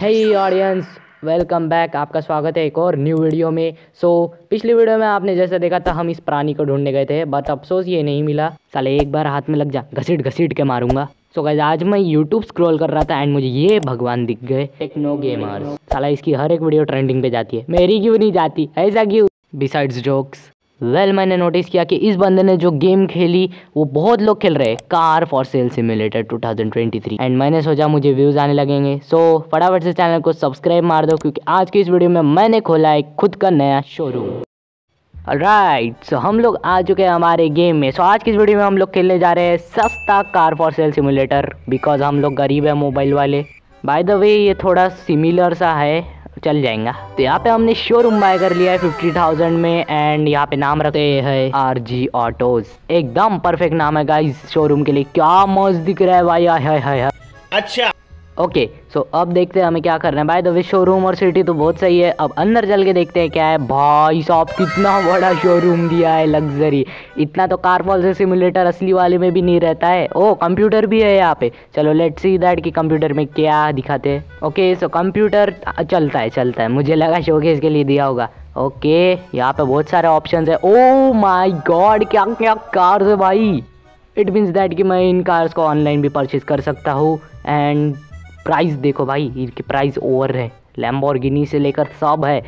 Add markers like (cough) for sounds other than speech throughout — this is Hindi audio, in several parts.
हे ऑडियंस वेलकम बैक आपका स्वागत है एक और न्यू वीडियो में. सो so, पिछली वीडियो में आपने जैसा देखा था हम इस प्राणी को ढूँढने गए थे बट अफसोस ये नहीं मिला. साले एक बार हाथ में लग जा. घसीट घसीट के मारूँगा. सो so, आज मैं यूट्यूब स्क्रॉल कर रहा था एंड मुझे ये भगवान दिख गए. टेक्नो गेमर्स साला इसकी हर एक वीडियो ट्रेंडिंग पे जाती है. मेरी क्यों नहीं जाती? ऐसा क्यों? बिसाइड्स जोक्स वेल well, मैंने नोटिस किया कि इस बंदे ने जो गेम खेली वो बहुत लोग खेल रहे हैं। Car for sale simulator 2023 and मैंने सोचा मुझे व्यूज़ आने लगेंगे। सो so, फटाफट से चैनल को सब्सक्राइब मार दो क्योंकि आज की इस वीडियो में मैंने खोला है खुद का नया शोरूम राइट सो हम लोग आ चुके हैं हमारे गेम में। सो so, आज की इस वीडियो में हम लोग खेलने जा रहे हैं सस्ता car for sale simulator because हम लोग गरीब है मोबाइल वाले। बाय द वे ये थोड़ा सिमिलर सा है। चल जाएगा। तो यहाँ पे हमने शोरूम बाय कर लिया है फिफ्टी थाउज़ेंड में एंड यहाँ पे नाम रखे है आर जी ऑटोज एकदम परफेक्ट नाम है गाइस शोरूम के लिए। क्या मौज दिख रहा है भाई। हाय हाय हाय अच्छा। ओके सो अब देखते हैं हमें क्या करना है। भाई द वे शोरूम और सिटी तो बहुत सही है। अब अंदर चल के देखते हैं क्या है। भाई साहब, कितना बड़ा शोरूम दिया है लग्जरी इतना तो कार से सिमुलेटर असली वाले में भी नहीं रहता है। ओ कंप्यूटर भी है यहाँ पे। चलो लेट सी दैट कि कंप्यूटर में क्या दिखाते हैं। ओके सो कंप्यूटर चलता है चलता है। मुझे लगा शोकेस के लिए दिया होगा। ओके यहाँ पे बहुत सारे ऑप्शन है। ओ माई गॉड क्या क्या कार है भाई। इट मीन्स दैट कि मैं इन कार्स को ऑनलाइन भी परचेज कर सकता हूँ। एंड प्राइस देखो भाई, इनके प्राइस ओवर है। लैम्बोर्गिनी से लेकर सब है।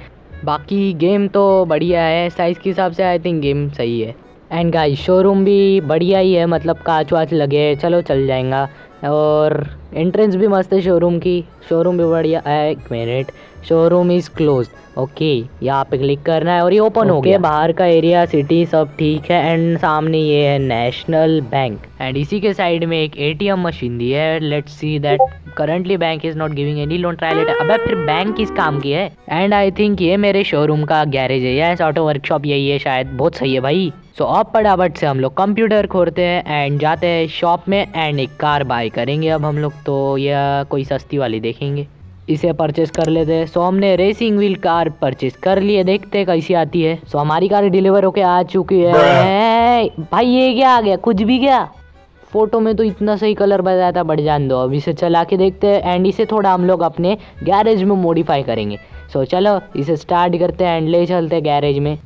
बाकी गेम तो बढ़िया है साइज़ के हिसाब से आई थिंक गेम सही है। एंड गाइस शोरूम भी बढ़िया ही है मतलब कांच वाच लगे चलो, चल जाएगा। और एंट्रेंस भी मस्त है शोरूम की। शोरूम भी बढ़िया है एक minute showroom is close okay यहाँ पे क्लिक करना है और ये ओपन हो गया। बाहर का एरिया सिटी सब ठीक है एंड सामने ये है नेशनल बैंक एंड इसी के साइड में एक एटीएम मशीन दी है। Let's see that currently bank is not giving any loan trial later अबे फिर बैंक किस काम की है? एंड आई थिंक ये मेरे शोरूम का गैरेज है। यस ऑटो वर्कशॉप यही है शायद। बहुत सही है भाई। सो so, अब फटाफट से हम लोग कंप्यूटर खोलते हैं एंड जाते हैं शॉप में एंड एक कार बाय करेंगे अब हम लोग तो यह कोई सस्ती वाली देखेंगे। इसे परचेस कर लेते हैं। सो हमने रेसिंग व्हील कार परचेस कर लिए देखते हैं कैसी आती है। सो हमारी कार डिलीवर होके आ चुकी है। भाई ये क्या आ गया? कुछ भी क्या? फ़ोटो में तो इतना सही कलर बताया था बढ़ जान दो अब इसे चला के देखते हैं एंड इसे थोड़ा हम लोग अपने गैरेज में मॉडिफाई करेंगे। सो चलो इसे स्टार्ट करते हैं एंड ले चलते हैं गैरेज में।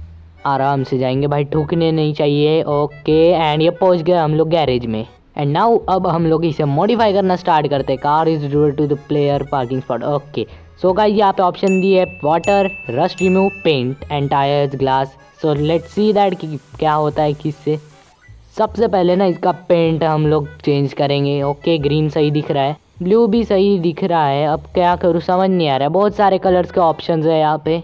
आराम से जाएँगे। भाई ठुकने नहीं चाहिए। ओके एंड ये पहुँच गए हम लोग गैरेज में। एंड नाउ अब हम लोग इसे मॉडिफाई करना स्टार्ट करते हैं। Car is due to the player parking spot okay so guys यहाँ पे ऑप्शन दिए water rust remove paint and tyres glass so let see that कि क्या होता है किससे। सबसे पहले ना इसका पेंट हम लोग चेंज करेंगे। ओके ग्रीन सही दिख रहा है। ब्लू भी सही दिख रहा है। अब क्या करूँ, समझ नहीं आ रहा है। बहुत सारे कलर्स के ऑप्शन है यहाँ पे।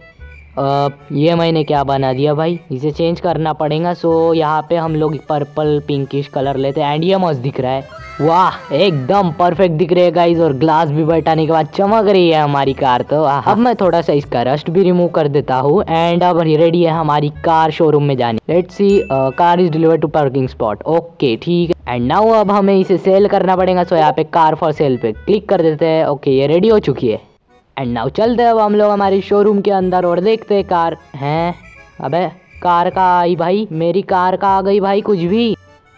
ये मैंने क्या बना दिया भाई? इसे चेंज करना पड़ेगा सो यहाँ पे हम लोग पर्पल पिंकिश कलर लेते हैं। एंड ये मस्त दिख रहा है। वाह, एकदम परफेक्ट दिख रही है गाइज़ और ग्लास भी बैठाने के बाद चमक रही है हमारी कार तो। अब मैं थोड़ा सा इसका रस्ट भी रिमूव कर देता हूँ। एंड अब रेडी है हमारी कार शोरूम में जाने। Let see car is deliver to parking spot okay ठीक है। एंड नाउ अब हमें इसे सेल करना पड़ेगा सो यहाँ पे कार फॉर सेल पे क्लिक कर देते हैं। ओके ये रेडी हो चुकी है। एंड नाउ चलते अब हम लोग हमारी शोरूम के अंदर और देखते कार। हैं? अबे, कार का आई भाई, मेरी कार का आ गई भाई कुछ भी।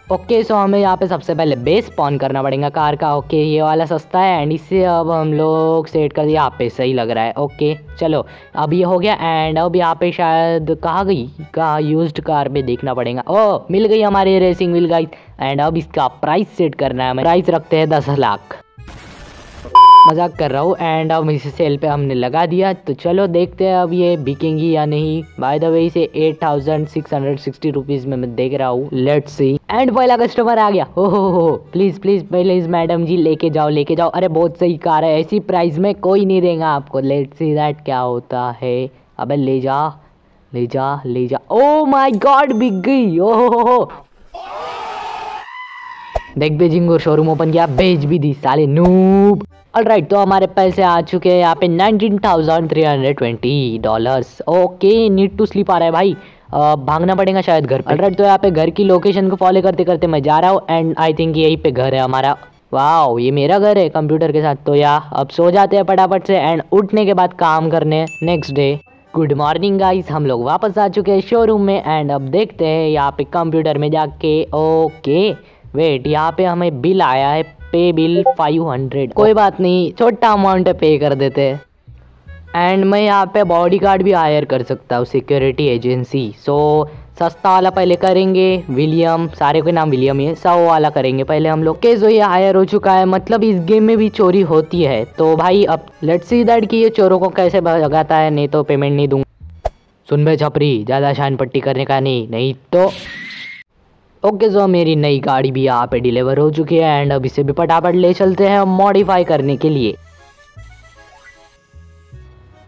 ओके सो हमें यहाँ पे सबसे पहले बेस पॉन करना पड़ेगा कार का। ओके ये वाला सस्ता है एंड इससे अब हम लोग सेट कर, यहाँ पे सही लग रहा है। ओके चलो, अब ये हो गया एंड अब यहाँ पे शायद कहाँ गई? कहा यूज्ड कार पे देखना पड़ेगा। ओ मिल गई हमारी रेसिंग व्हील गाइस एंड अब इसका प्राइस सेट करना है हमें। प्राइस रखते हैं दस लाख। मज़ाक कर रहा हूँ एंड अब इसे सेल पे हमने लगा दिया। तो चलो देखते हैं अब ये बिकेंगी या नहीं। बाय द वे इसे eight thousand six hundred sixty rupees में मैं देख रहा हूँ। लेट सी एंड पहला कस्टमर आ गया। हो हो हो please please please madam ji लेके जाओ लेके जाओ। अरे बहुत सही कार है। ऐसी प्राइस में कोई नहीं देगा आपको। लेट सी दैट क्या होता है। अब ले जा ले जा ले जा। ओ माई गॉड बिक गई। ओ हो हो देख बेजिंग और शोरूम ओपन किया बेच भी दी साले नूब ऑल राइट तो हमारे पैसे आ चुके हैं यहाँ पे nineteen thousand three hundred twenty dollars okay need to sleep आ रहा है भाई। आ, भागना पड़ेगा शायद घर पे। राइट तो यहाँ पे घर की लोकेशन को फॉलो करते करते मैं जा रहा हूँ एंड आई थिंक यही पे घर है हमारा। वाह ये मेरा घर है कंप्यूटर के साथ। तो या अब सो जाते हैं फटाफट से एंड उठने के बाद काम करने। Next day good morning guys हम लोग वापस आ चुके हैं शोरूम में एंड अब देखते हैं यहाँ पे कंप्यूटर में जाके। ओके वेट, यहाँ पे हमें बिल आया है पे बिल 500 कोई बात नहीं, छोटा अमाउंट पे कर देते हैं। एंड मैं यहाँ पे बॉडी गार्ड भी हायर कर सकता हूँ सिक्योरिटी एजेंसी सो सस्ता वाला पहले करेंगे विलियम सारे के नाम विलियम ही है, सौ वाला करेंगे पहले हम लोग। के जो ये हायर हो चुका है मतलब इस गेम में भी चोरी होती है। तो भाई, अब लेट्स सी दैट कि ये चोरों को कैसे भगाता है, नहीं तो पेमेंट नहीं दूँगा। सुन बे छपरी ज़्यादा शान पट्टी करने का नहीं नहीं तो ओके जो मेरी नई गाड़ी भी यहाँ पे डिलीवर हो चुकी है एंड अब इसे भी फटाफट ले चलते हैं मॉडिफाई करने के लिए।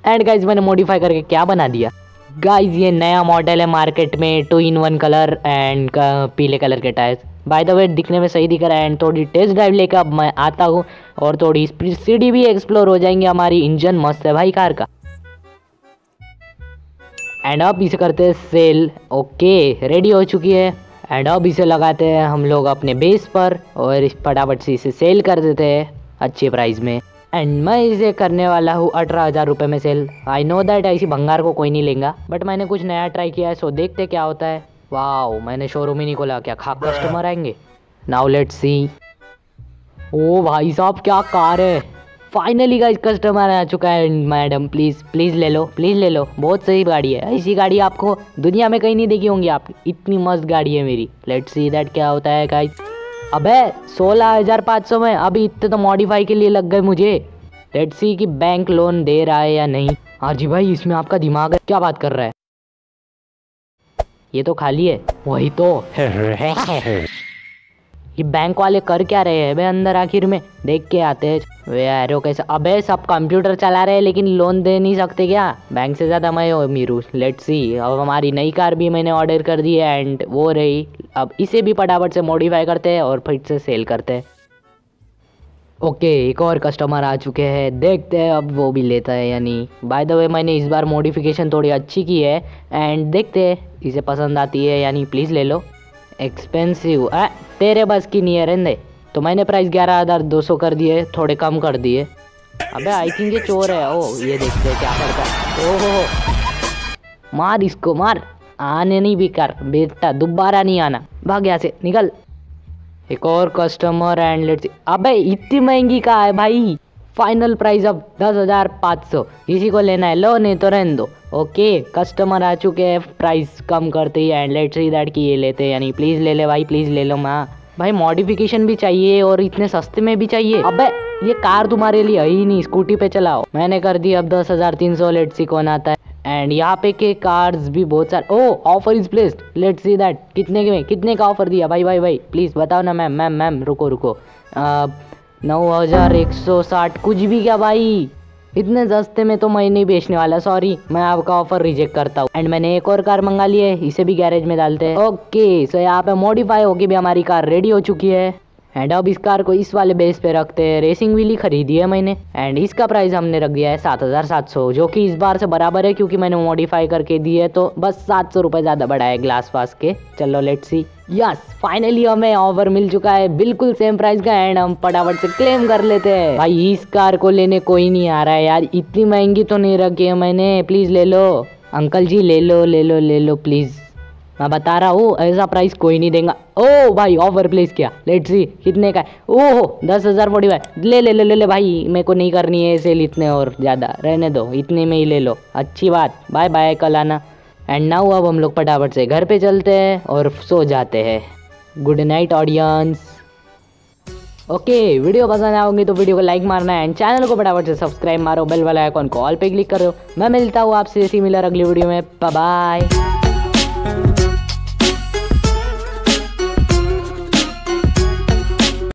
एंड गाइज़ मैंने मॉडिफाई करके क्या बना दिया? गाइज़ ये नया मॉडल है मार्केट में two in one colour and पीले कलर के टायर्स बाय द वे दिखने में सही दिख रहा है एंड थोड़ी टेस्ट ड्राइव लेकर अब मैं आता हूँ और थोड़ी सीडी भी एक्सप्लोर हो जाएँगे हमारी इंजन मस्त है भाई कार का। एंड अब इसे करते हैं सेल ओके रेडी हो चुकी है। एंड अब इसे लगाते हैं हम लोग अपने बेस पर और फटाफट से इसे सेल कर देते हैं अच्छे प्राइस में। एंड मैं इसे करने वाला हूँ अठारह हज़ार रुपये में सेल आई नो दैट ऐसी भंगार को कोई नहीं लेगा बट मैंने कुछ नया ट्राई किया है सो देखते क्या होता है। वाह मैंने शोरूम ही नहीं खोला, क्या खाक कस्टमर आएँगे? नाउ लेट सी ओ भाई साहब, क्या कार है? फाइनली का कस्टमर आ चुका है मैडम प्लीज़ प्लीज़ ले लो प्लीज़ ले लो। बहुत सही गाड़ी है। ऐसी गाड़ी आपको दुनिया में कहीं नहीं देखी होंगी आप। इतनी मस्त गाड़ी है मेरी। लेट सी दैट क्या होता है गाइस अबे, सोलह हज़ार पाँच सौ में अभी इतने तो मॉडिफाई के लिए लग गए मुझे। लेट सी कि बैंक लोन दे रहा है या नहीं। हाँ जी भाई, इसमें आपका दिमाग है, क्या बात कर रहा है? ये तो खाली है। वही तो। (laughs) ये बैंक वाले कर क्या रहे हैं? बे अंदर आखिर में देख के आते हैं। वे यारो कैसे अबे, सब कंप्यूटर चला रहे हैं, लेकिन लोन दे नहीं सकते क्या? बैंक से ज़्यादा मैं अमीर हूँ लेट सी अब हमारी नई कार भी मैंने ऑर्डर कर दी है एंड वो रही। अब इसे भी फटाफट से मॉडिफाई करते हैं और फिर से सेल करते हैं। ओके एक और कस्टमर आ चुके हैं। देखते हैं अब वो भी लेता है यानी बाय द वे मैंने इस बार मॉडिफिकेशन थोड़ी अच्छी की है एंड देखते इसे पसंद आती है यानी प्लीज़ ले लो। एक्सपेंसिव आ, तेरे बस की नहीं है तो मैंने प्राइस ग्यारह हज़ार दो सौ कर दिए, थोड़े कम कर दिए। अबे आई थिंक ये चोर है। ओ ये देखते हैं क्या करता है। ओहो मार इसको, मार। आने नहीं बेकार बेटा, दोबारा नहीं आना। भाग यहाँ से, निकल। एक और कस्टमर एंड लेट्स अबे, इतनी महँगी का है भाई? फाइनल प्राइस अब दस हज़ार पाँच सौ। किसी को लेना है। लो, नहीं तो रहने दो। ओके कस्टमर आ चुके हैं। प्राइस कम करते ही एंड लेट्स सी दैट कि ये लेते यानी प्लीज़ ले ले भाई प्लीज़ ले लो, माँ। भाई मॉडिफिकेशन भी चाहिए और इतने सस्ते में भी चाहिए। अबे, ये कार तुम्हारे लिए है ही नहीं स्कूटी पे चलाओ। मैंने कर दी, अब दस हज़ार तीन सौ लेट सी कौन आता है। एंड यहाँ पे के कार्ड्स भी बहुत सारे ओ offer is placed let see that कितने के में कितने का ऑफ़र दिया? भाई भाई भाई प्लीज़ बताओ ना मैम मैम मैम रुको रुको। नौ हज़ार एक सौ साठ, कुछ भी क्या भाई? इतने सस्ते में तो मैं नहीं बेचने वाला सॉरी मैं आपका ऑफ़र रिजेक्ट करता हूँ। एंड मैंने एक और कार मंगा ली है, इसे भी गैरेज में डालते हैं। ओके सो यहाँ पे मॉडिफाई होके भी हमारी कार रेडी हो चुकी है। एंड अब इस कार को इस वाले बेस पे रखते हैं। रेसिंग व्हील ही खरीदी है मैंने। एंड इसका प्राइस हमने रख दिया है सात हज़ार सात सौ, जो कि इस बार से बराबर है, क्योंकि मैंने मॉडिफाई करके दी है तो बस सात सौ रुपये ज़्यादा बढ़ा है ग्लास पास के। चलो लेट सी यस फाइनली हमें ऑफ़र मिल चुका है। बिल्कुल सेम प्राइस का एंड हम फटाफट से क्लेम कर लेते हैं। भाई, इस कार को लेने कोई नहीं आ रहा है यार। इतनी महँगी तो नहीं रखी है मैंने। प्लीज़ ले लो। अंकल जी, ले लो ले लो ले लो प्लीज़ मैं बता रहा हूँ, ऐसा प्राइस कोई नहीं देगा। ओ भाई ऑफ़र प्लेस किया। लेट सी कितने का है। ओहो, दस हज़ार फोर्टी फाइव ले ले ले ले ले भाई, मेरे को नहीं करनी है सेल इतने और ज़्यादा। रहने दो, इतने में ही ले लो। अच्छी बात। बाय बाय कल आना। एंड नाउ अब हम लोग फटाफट से घर पे चलते हैं और सो जाते हैं। Good night audience okay video पसंद आओगे तो वीडियो को लाइक मारना है एंड चैनल को फटाफट से सब्सक्राइब मारो बेल वाला आइकॉन को ऑल पे क्लिक करो। मैं मिलता हूँ आपसे सिमिलर अगली वीडियो में। बाय